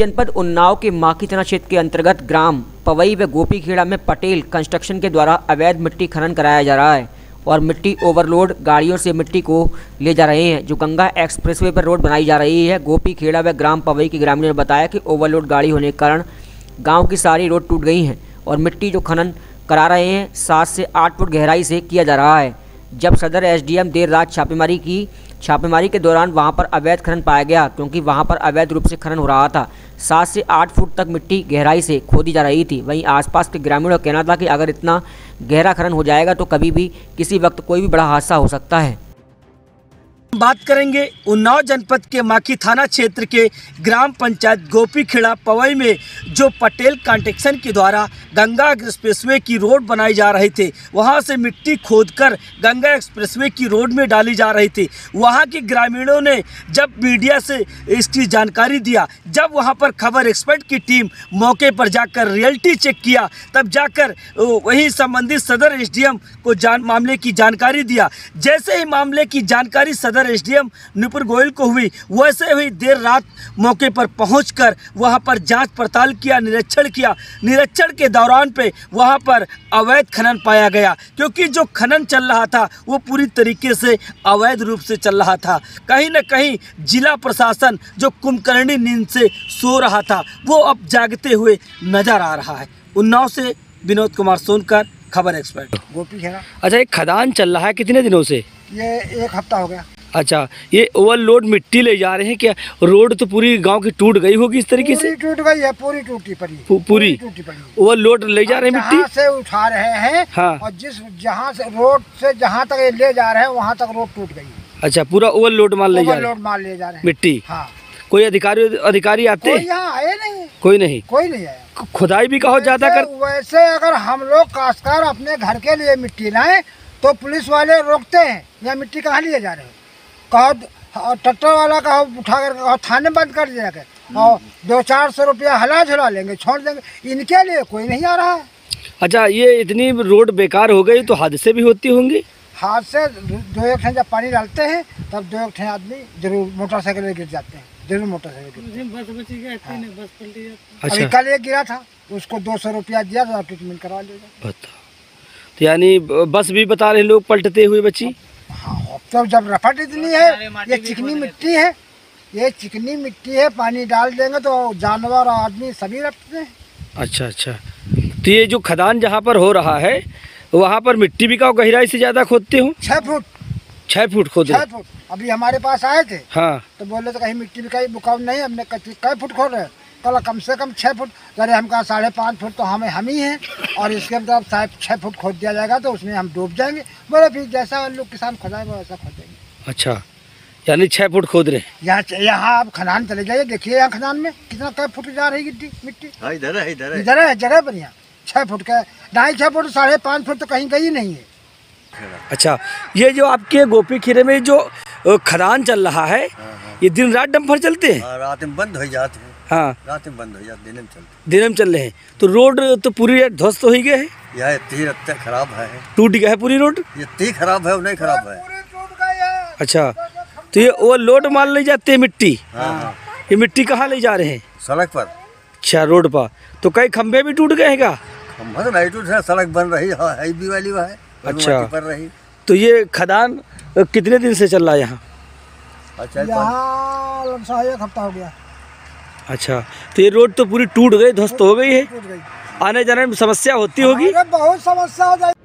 जनपद उन्नाव के माकी थाना क्षेत्र के अंतर्गत ग्राम पवई व गोपीखेड़ा में पटेल कंस्ट्रक्शन के द्वारा अवैध मिट्टी खनन कराया जा रहा है और मिट्टी ओवरलोड गाड़ियों से मिट्टी को ले जा रहे हैं। जो गंगा एक्सप्रेसवे पर रोड बनाई जा रही है। गोपीखेड़ा व ग्राम पवई के ग्रामीणों ने बताया कि ओवरलोड गाड़ी होने के कारण गाँव की सारी रोड टूट गई हैं और मिट्टी जो खनन करा रहे हैं, सात से आठ फुट गहराई से किया जा रहा है। जब सदर एसडीएम देर रात छापेमारी की छापेमारी के दौरान वहाँ पर अवैध खनन पाया गया, क्योंकि वहाँ पर अवैध रूप से खनन हो रहा था। सात से आठ फुट तक मिट्टी गहराई से खोदी जा रही थी। वहीं आसपास के ग्रामीणों का कहना था कि अगर इतना गहरा खनन हो जाएगा तो कभी भी किसी वक्त कोई भी बड़ा हादसा हो सकता है। बात करेंगे उन्नाव जनपद के माखी थाना क्षेत्र के ग्राम पंचायत गोपीखेड़ा पवई में, जो पटेल कॉन्ट्रेक्शन के द्वारा गंगा एक्सप्रेसवे की रोड बनाई जा रही थी। वहाँ से मिट्टी खोदकर गंगा एक्सप्रेसवे की रोड में डाली जा रही थी। वहाँ के ग्रामीणों ने जब मीडिया से इसकी जानकारी दिया, जब वहाँ पर खबर एक्सपर्ट की टीम मौके पर जाकर रियलिटी चेक किया, तब जाकर वही संबंधित सदर एसडीएम को जान, मामले की जानकारी दिया। जैसे ही मामले की जानकारी सदर सदर एसडीएम नुपुर गोयल को हुई वैसे हुई देर रात मौके पर पहुंचकर वहाँ पर जाँच पड़ताल किया निरीक्षण किया। निरीक्षण के दौरान पे वहाँ पर अवैध खनन पाया गया क्योंकि जो खनन चल रहा था वो पूरी तरीके से अवैध रूप से चल रहा था। कहीं ना कहीं जिला प्रशासन जो कुंभकर्णी नींद से सो रहा था वो अब जागते हुए नज़र आ रहा है। उन्नाव से विनोद कुमार सोनकर खबर एक्सपर्ट गोपी खेरा अच्छा एक खदान चल रहा है कितने दिनों से? ये एक हफ़्ता हो गया। अच्छा ये ओवरलोड मिट्टी ले जा रहे हैं क्या? रोड तो पूरी गाँव की टूट गई होगी इस तरीके से? टूट गई है पूरी टूटी पड़ी पू- पूरी? टूटी पड़ी ओवरलोड ले जा रहे हैं मिट्टी? से उठा रहे हैं हाँ। और जिस जहाँ से रोड से जहाँ तक ये ले जा रहे हैं वहाँ तक रोड टूट गई अच्छा पूरा ओवरलोड माल ले जा रहे हैं? ओवरलोड माल ले जा रहे हैं। मिट्टी? हाँ। कोई अधिकारी अधिकारी आते कोई यहाँ आए नहीं। कोई नहीं। कोई नहीं आया। खुदाई भी कहो ज़्यादा कर। वैसे- वैसे अगर हम लोग काश्तकार अपने घर के लिए मिट्टी लाए तो पुलिस वाले रोकते हैं या मिट्टी कहाँ लिए जा रहे हो? कहो ट्रैक्टर वाला कहो उठा कर कहो थाने बंद कर दिया कर और दो चार सौ रुपया हला झुला लेंगे छोड़ देंगे। इनके लिए कोई नहीं आ रहा। है अच्छा ये इतनी रोड बेकार हो गई तो हादसे भी होती होंगी? हाथ से दो एक जब पानी डालते हैं तब दो एक आदमी ज़रूर मोटरसाइकिल में गिर जाते हैं। ज़रूर मोटरसाइकिल अभी अच्छा। कल एक गिरा था उसको दो सौ रुपया दिया तो ट्रीटमेंट करवा लिया तो यानी बस भी बता रहे लोग पलटते हुए बच्ची हाँ तो जब रफट इतनी है ये चिकनी मिट्टी है ये चिकनी मिट्टी है पानी डाल देंगे तो जानवर और आदमी सभी रखते हैं। अच्छा अच्छा। तो ये जो खदान जहाँ पर हो रहा है वहाँ पर मिट्टी भी का गहराई से ज़्यादा खोदते हो? छः फुट। छः फुट खोदे छः फुट। अभी हमारे पास आए थे हाँ। तो बोले तो कहीं मिट्टी भी कहीं बुकाव नहीं हमने कहीं कै फुट खोद रहे कल कम से कम छः फुट। अरे हम कहा साढ़े पाँच फुट तो हमें हम ही हैं और इसके मतलब साढ़े छः फुट खोद दिया जाएगा तो उसमें हम डूब जाएँगे। बोले फिर जैसा लोग किसान खोदाएँगे वैसा खोदेंगे। अच्छा यानी छः फुट खोद रहे यहाँ यहाँ आप खदान चले जाइए देखिए यहाँ खदान में कितना कै फुट जा रही गिट्टी मिट्टी? हाँ इधर है इधर है। इधर है जगह पर यहाँ। छः फुट का ढाई छः फुट साढ़े पाँच फुट तो कहीं गई नहीं है। अच्छा ये जो आपके गोपी खीरे में जो खदान चल रहा है। ये दिन रात डंपर चलते हैं? हाँ, रात में बंद हो जाते हैं। हाँ। रात में बंद हो जाते दिन में चलते। दिन में चल रहे हैं। तो रोड तो पूरी ध्वस्त हो ही गए है? यह इतनी रत्ते खराब है। टूट गया है पूरी रोड? ये इतनी खराब है वो नहीं खराब है। अच्छा तो ये वो लोड माल ले जाते हैं मिट्टी? हाँ हाँ। ये मिट्टी कहाँ ले जा रहे हैं? सड़क पर। अच्छा रोड पर। तो कई खंभे भी टूट गए हैं क्या? खंभा तो नहीं टूट रहा सड़क बन रही है हाईवी वाली वह है अच्छा। पर रही। तो ये खदान कितने दिन से चल रहा है यहाँ? अच्छा यहाँ एक हफ़्ता हो गया। अच्छा तो ये रोड तो पूरी टूट गई ध्वस्त हो गई है? आने जाने में समस्या होती होगी? बहुत समस्या हो जाएगी।